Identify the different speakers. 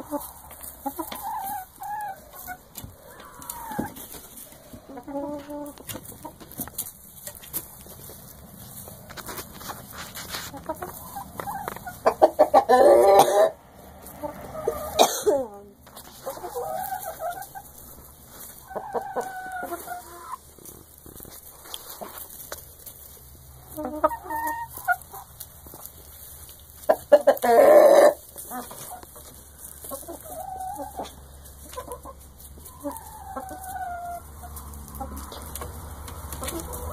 Speaker 1: Ha ha ha.
Speaker 2: Thank you.